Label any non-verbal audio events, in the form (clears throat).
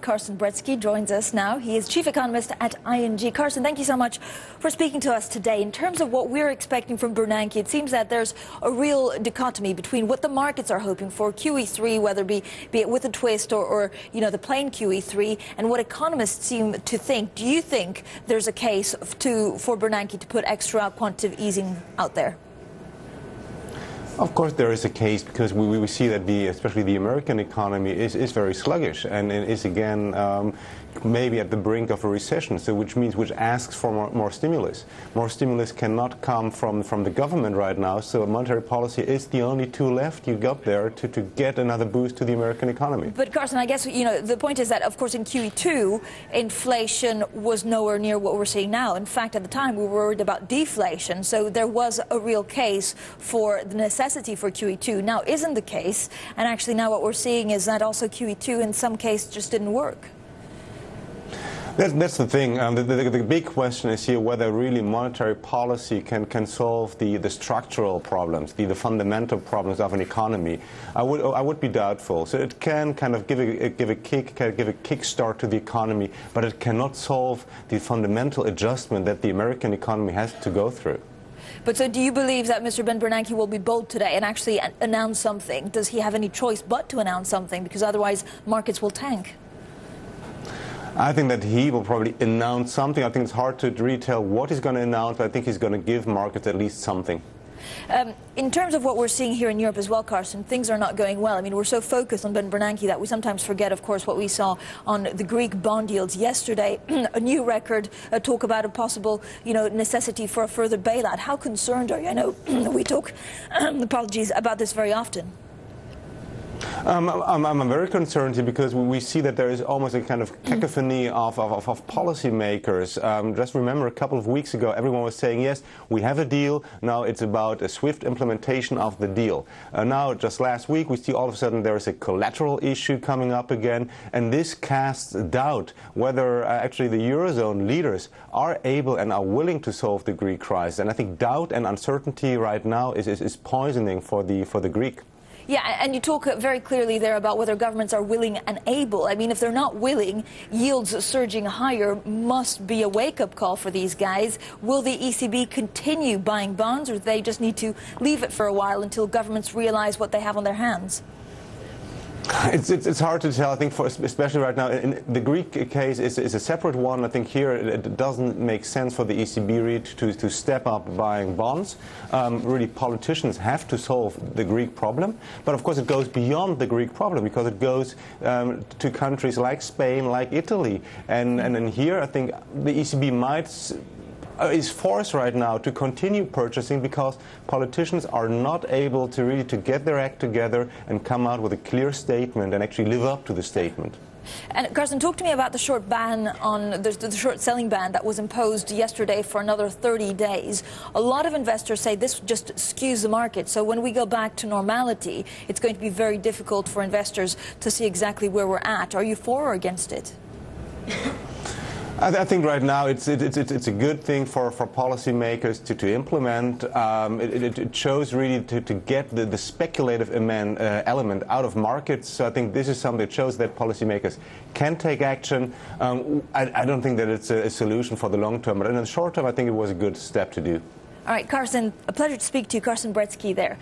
Carsten Brzeski joins us now. He is chief economist at ING. Carsten, thank you so much for speaking to us today. In terms of what we're expecting from Bernanke, it seems that there's a real dichotomy between what the markets are hoping for, QE3, whether be, be it with a twist or, or, you know, the plain QE3, and what economists seem to think. Do you think there's a case to, for Bernanke to put extra quantitative easing out there? Of course, there is a case because we, we see that the, especially the American economy is, is very sluggish and is again um, maybe at the brink of a recession, so which means which asks for more, more, stimulus. More stimulus cannot come from, from the government right now, so monetary policy is the only tool left you got there to, to get another boost to the American economy. But Carsten, I guess you know the point is that of course in QE2 inflation was nowhere near what we're seeing now. In fact, at the time we were worried about deflation, so there was a real case for the necessity for QE2. Now isn't the case, and actually now what we're seeing is that also QE2 in some cases just didn't work. That's, that's the thing. Um, the, the, the, big question is here whether really monetary policy can, can solve the, the structural problems, the, the fundamental problems of an economy. I would, I would be doubtful. So it can kind of give a, give a kick, give a kickstart to the economy, but it cannot solve the fundamental adjustment that the American economy has to go through. But so do you believe that Mr. Ben Bernanke will be bold today and actually announce something? Does he have any choice but to announce something? Because otherwise markets will tank. I think that he will probably announce something. I think it's hard to retell what he's going to announce, but I think he's going to give markets at least something. Um, in terms of what we're seeing here in Europe as well, Carsten, things are not going well. I mean, we're so focused on Ben Bernanke that we sometimes forget, of course, what we saw on the Greek bond yields yesterday. (clears throat) a new record, a talk about a possible, you know, necessity for a further bailout. How concerned are you? I know (clears throat) we talk, (clears throat) apologies, about this very often. Um, I'm, I'm, very concerned here because we see that there is almost a kind of cacophony of, of, of policymakers. Um, just remember a couple of weeks ago, everyone was saying, yes, we have a deal. Now it's about a swift implementation of the deal. Uh, now, just last week, we see all of a sudden there is a collateral issue coming up again. And this casts doubt whether uh, actually the Eurozone leaders are able and are willing to solve the Greek crisis. And I think doubt and uncertainty right now is, is, is poisoning for the, for the Greek. Yeah, and you talk uh, very clearly there about whether governments are willing and able. I mean, if they're not willing, yields surging higher must be a wake up call for these guys. Will the ECB continue buying bonds, or do they just need to leave it for a while until governments realize what they have on their hands? (laughs) It's, it's, it's, hard to tell. I think, for, especially right now, in the Greek case is, is a separate one. I think here it doesn't make sense for the ECB to, to step up buying bonds. Um, really, politicians have to solve the Greek problem. But of course, it goes beyond the Greek problem because it goes um, to countries like Spain, like Italy. And, and, and here, I think the ECB might Uh, is forced right now to continue purchasing because politicians are not able to really to get their act together and come out with a clear statement and actually live up to the statement. And Carsten, talk to me about the short ban on the, the, short selling ban that was imposed yesterday for another 30 days. A lot of investors say this just skews the market. So when we go back to normality, it's going to be very difficult for investors to see exactly where we're at. Are you for or against it? (laughs) I, I think right now it's, it, it's, it's a good thing for, for policymakers to, to implement. Um, it, it, shows really to, to get the, the speculative element, uh, element out of markets. So I think this is something that shows that policymakers can take action. Um, I, I, don't think that it's a, a solution for the long term, but in the short term, I think it was a good step to do. All right, Carsten, a pleasure to speak to you. Carsten Brzeski there.